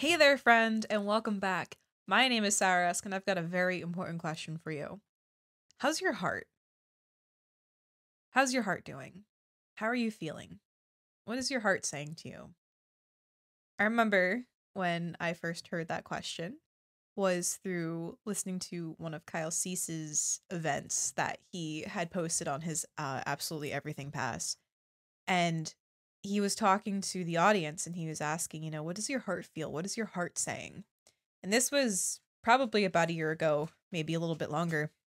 Hey there, friend, and welcome back. My name is Sarah Rusk, and I've got a very important question for you. How's your heart? How's your heart doing? How are you feeling? What is your heart saying to you? I remember when I first heard that question was through listening to one of Kyle Cease's events that he had posted on his uh, Absolutely Everything Pass. And he was talking to the audience and he was asking, you know, what does your heart feel? What is your heart saying? And this was probably about a year ago, maybe a little bit longer.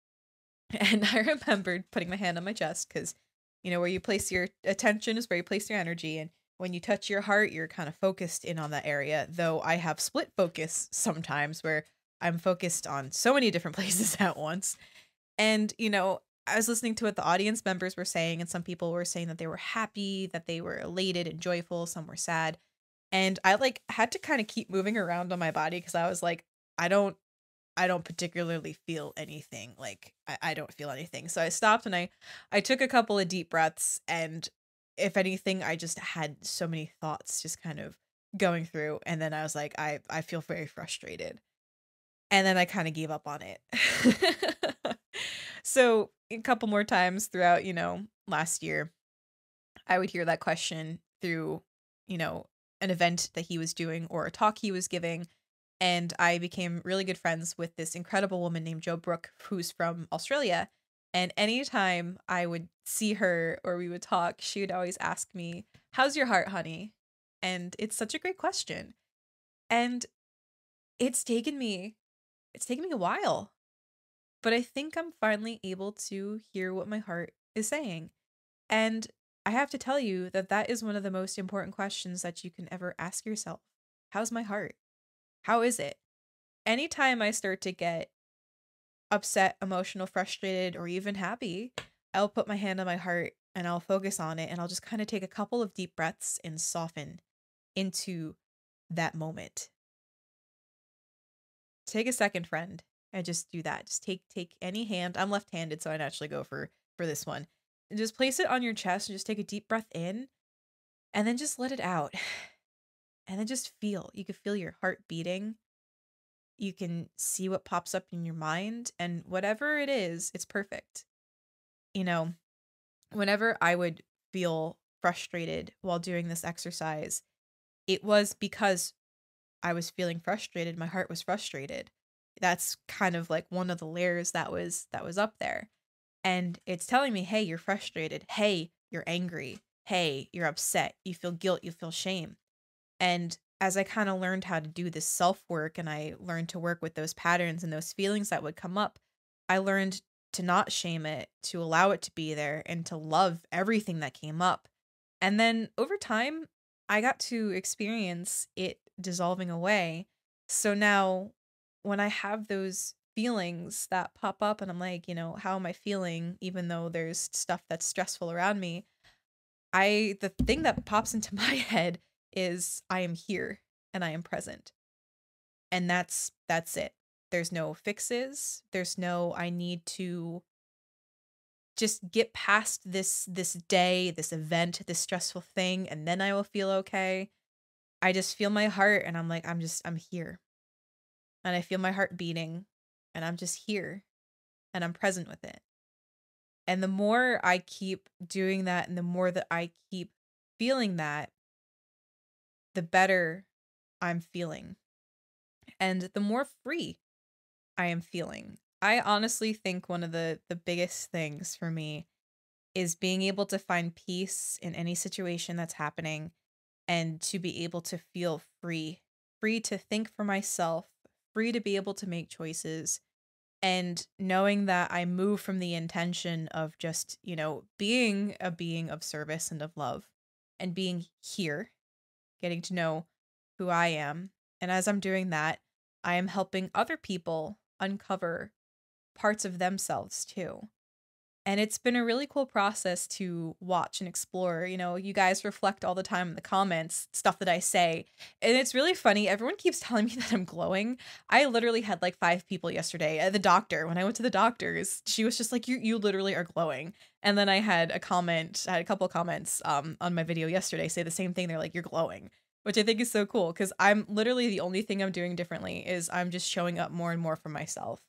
And I remembered putting my hand on my chest because, you know, where you place your attention is where you place your energy. And when you touch your heart, you're kind of focused in on that area. Though I have split focus sometimes where I'm focused on so many different places at once. And, you know, I was listening to what the audience members were saying, and some people were saying that they were happy, that they were elated and joyful, some were sad. And I like had to kind of keep moving around on my body because I was like, I don't I don't particularly feel anything. Like I, I don't feel anything. So I stopped and I I took a couple of deep breaths and if anything, I just had so many thoughts just kind of going through. And then I was like, I, I feel very frustrated. And then I kind of gave up on it. so a couple more times throughout, you know, last year, I would hear that question through, you know, an event that he was doing or a talk he was giving. And I became really good friends with this incredible woman named Jo Brooke, who's from Australia. And anytime I would see her or we would talk, she would always ask me, How's your heart, honey? And it's such a great question. And it's taken me it's taken me a while but I think I'm finally able to hear what my heart is saying. And I have to tell you that that is one of the most important questions that you can ever ask yourself. How's my heart? How is it? Anytime I start to get upset, emotional, frustrated, or even happy, I'll put my hand on my heart and I'll focus on it and I'll just kind of take a couple of deep breaths and soften into that moment. Take a second, friend, I just do that. Just take take any hand. I'm left-handed, so I naturally go for for this one. And just place it on your chest and just take a deep breath in and then just let it out. And then just feel. You can feel your heart beating. You can see what pops up in your mind and whatever it is, it's perfect. You know, whenever I would feel frustrated while doing this exercise, it was because I was feeling frustrated. My heart was frustrated that's kind of like one of the layers that was that was up there. And it's telling me hey you're frustrated. Hey you're angry. Hey you're upset. You feel guilt. You feel shame. And as i kind of learned how to do this self work and i learned to work with those patterns and those feelings that would come up i learned to not shame it to allow it to be there and to love everything that came up. And then over time i got to experience it dissolving away. So now when I have those feelings that pop up and I'm like, you know, how am I feeling even though there's stuff that's stressful around me? I the thing that pops into my head is I am here and I am present. And that's that's it. There's no fixes. There's no I need to just get past this this day, this event, this stressful thing and then I will feel okay. I just feel my heart and I'm like I'm just I'm here and I feel my heart beating and I'm just here and I'm present with it. And the more I keep doing that and the more that I keep feeling that, the better I'm feeling. And the more free I am feeling. I honestly think one of the the biggest things for me is being able to find peace in any situation that's happening and to be able to feel free, free to think for myself, free to be able to make choices and knowing that I move from the intention of just, you know, being a being of service and of love and being here, getting to know who I am. And as I'm doing that, I am helping other people uncover parts of themselves too. And it's been a really cool process to watch and explore. You know, you guys reflect all the time in the comments, stuff that I say. And it's really funny. Everyone keeps telling me that I'm glowing. I literally had like five people yesterday at the doctor. When I went to the doctor's, she was just like, You you literally are glowing. And then I had a comment, I had a couple comments um on my video yesterday say the same thing. They're like, You're glowing. which I think is so cool because I'm literally the only thing I'm doing differently is I'm just showing up more and more for myself.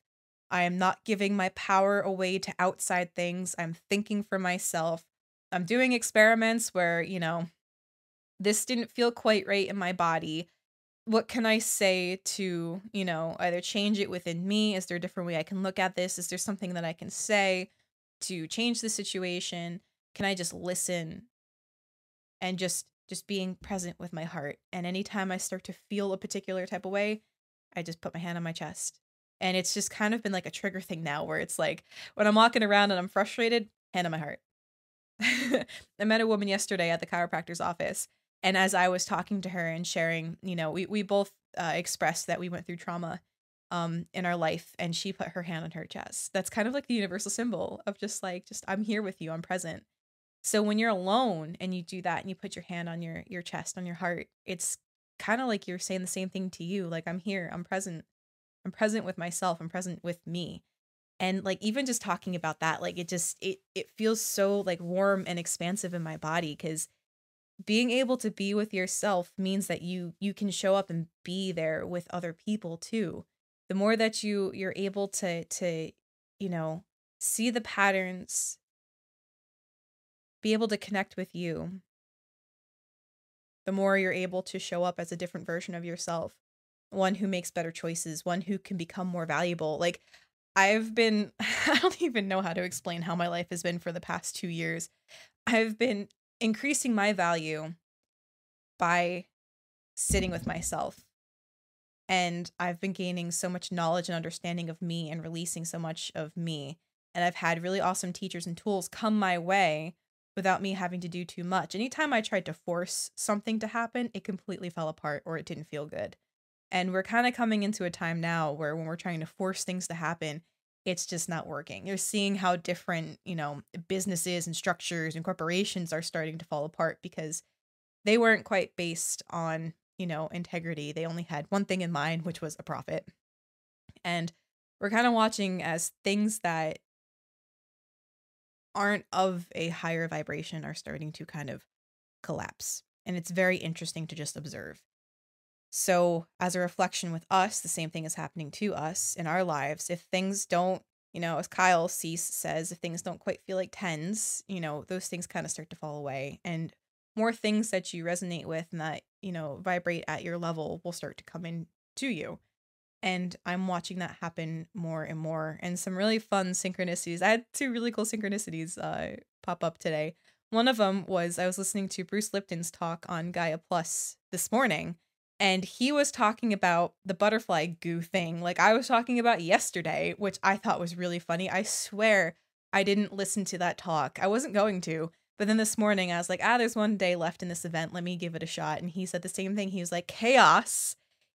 I am not giving my power away to outside things. I'm thinking for myself. I'm doing experiments where, you know, this didn't feel quite right in my body. What can I say to, you know, either change it within me? Is there a different way I can look at this? Is there something that I can say to change the situation? Can I just listen and just just being present with my heart. And anytime I start to feel a particular type of way, I just put my hand on my chest. And it's just kind of been like a trigger thing now where it's like when I'm walking around and I'm frustrated, hand on my heart. I met a woman yesterday at the chiropractor's office. And as I was talking to her and sharing, you know, we, we both uh, expressed that we went through trauma um, in our life. And she put her hand on her chest. That's kind of like the universal symbol of just like, just I'm here with you, I'm present. So when you're alone and you do that and you put your hand on your your chest, on your heart, it's kind of like you're saying the same thing to you. Like I'm here, I'm present. I'm present with myself, I'm present with me. And like even just talking about that, like it just it it feels so like warm and expansive in my body cuz being able to be with yourself means that you you can show up and be there with other people too. The more that you you're able to to you know, see the patterns be able to connect with you, the more you're able to show up as a different version of yourself, one who makes better choices, one who can become more valuable. Like, I've been, I don't even know how to explain how my life has been for the past two years. I've been increasing my value by sitting with myself. And I've been gaining so much knowledge and understanding of me and releasing so much of me. And I've had really awesome teachers and tools come my way without me having to do too much. Anytime I tried to force something to happen, it completely fell apart or it didn't feel good. And we're kind of coming into a time now where when we're trying to force things to happen, it's just not working. You're seeing how different, you know, businesses and structures and corporations are starting to fall apart because they weren't quite based on, you know, integrity. They only had one thing in mind, which was a profit. And we're kind of watching as things that aren't of a higher vibration are starting to kind of collapse. And it's very interesting to just observe. So, as a reflection with us, the same thing is happening to us in our lives. If things don't, you know, as Kyle Cease says, if things don't quite feel like tens, you know, those things kind of start to fall away. And more things that you resonate with and that, you know, vibrate at your level will start to come in to you and I'm watching that happen more and more. And some really fun synchronicities. I had two really cool synchronicities uh, pop up today. One of them was I was listening to Bruce Lipton's talk on Gaia Plus this morning, and he was talking about the butterfly goo thing, like I was talking about yesterday, which I thought was really funny. I swear I didn't listen to that talk. I wasn't going to. But then this morning I was like, ah, there's one day left in this event. Let me give it a shot. And he said the same thing. He was like, chaos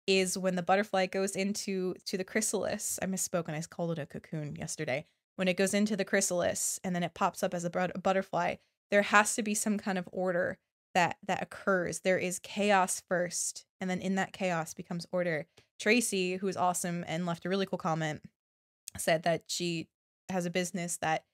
is when the butterfly goes into to the chrysalis. I misspoke and I called it a cocoon yesterday. When it goes into the chrysalis and then it pops up as a, a butterfly, there has to be some kind of order that that occurs. There is chaos first, and then in that chaos becomes order. Tracy, who is awesome and left a really cool comment, said that she has a business that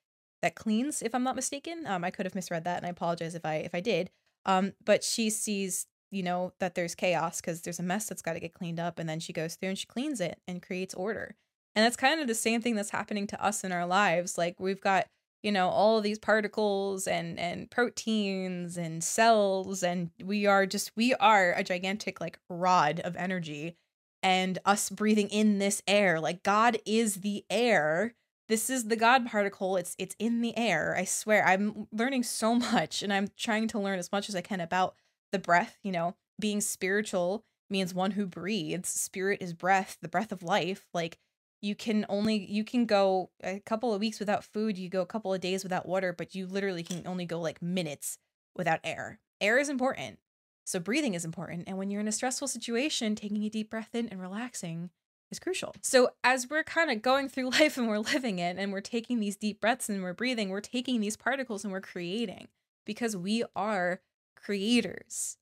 that cleans, if I'm not mistaken. Um, I could have misread that, and I apologize if I if I did. Um, but she sees you know that there's chaos because there's a mess that's got to get cleaned up and then she goes through and she cleans it and creates order and that's kind of the same thing that's happening to us in our lives like we've got you know all these particles and and proteins and cells and we are just we are a gigantic like rod of energy and us breathing in this air like god is the air this is the god particle it's it's in the air i swear i'm learning so much and i'm trying to learn as much as i can about the breath, you know, being spiritual means one who breathes. Spirit is breath, the breath of life. Like you can only you can go a couple of weeks without food, you go a couple of days without water, but you literally can only go like minutes without air. Air is important. So breathing is important. And when you're in a stressful situation, taking a deep breath in and relaxing is crucial. So as we're kind of going through life and we're living it and we're taking these deep breaths and we're breathing, we're taking these particles and we're creating because we are creators.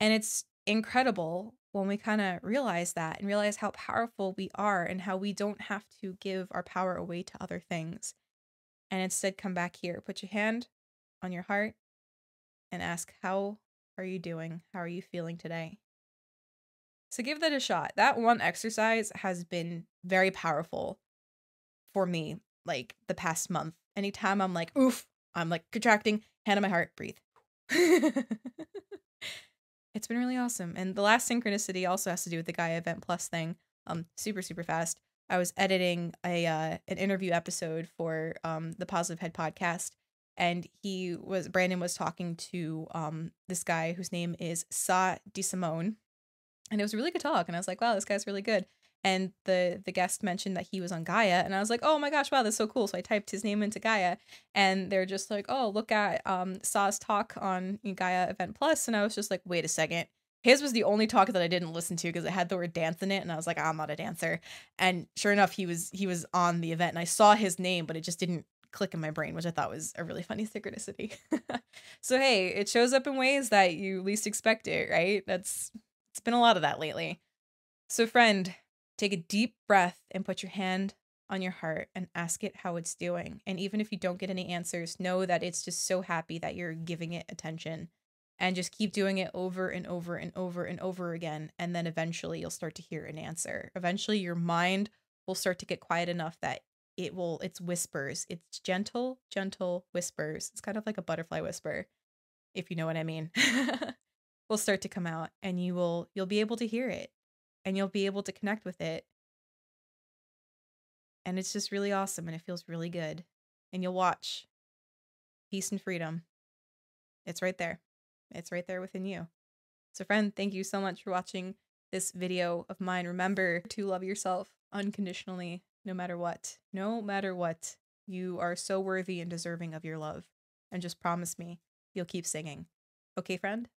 And it's incredible when we kind of realize that and realize how powerful we are and how we don't have to give our power away to other things. And instead, come back here, put your hand on your heart and ask, How are you doing? How are you feeling today? So give that a shot. That one exercise has been very powerful for me, like the past month. Anytime I'm like, oof, I'm like contracting, hand on my heart, breathe. it's been really awesome. And the last synchronicity also has to do with the Gaia Event Plus thing. Um, super, super fast. I was editing a uh, an interview episode for um the Positive Head podcast, and he was Brandon was talking to um this guy whose name is Sa Di Simone, and it was a really good talk and i was like wow this guy's really good and the the guest mentioned that he was on gaia and i was like oh my gosh wow that's so cool. So i typed his name into gaia and they're just like oh look at um Sah's talk on gaia event plus and i was just like wait a second. His was the only talk that i didn't listen to because it had the word dance in it and i was like i'm not a dancer. And sure enough he was he was on the event and i saw his name but it just didn't click in my brain which i thought was a really funny synchronicity. So hey it shows up in ways that you least expect it right? That's it's been a lot of that lately. So, friend, take a deep breath and put your hand on your heart and ask it how it's doing. And even if you don't get any answers, know that it's just so happy that you're giving it attention and just keep doing it over and over and over and over again. And then eventually you'll start to hear an answer. Eventually, your mind will start to get quiet enough that it will, it's whispers. It's gentle, gentle whispers. It's kind of like a butterfly whisper, if you know what I mean. will start to come out and you will you'll be able to hear it and you'll be able to connect with it. And it's just really awesome and it feels really good and you'll watch. Peace and freedom. It's right there. It's right there within you. So friend thank you so much for watching this video of mine. Remember to love yourself unconditionally no matter what no matter what. You are so worthy and deserving of your love and just promise me you'll keep singing. Okay friend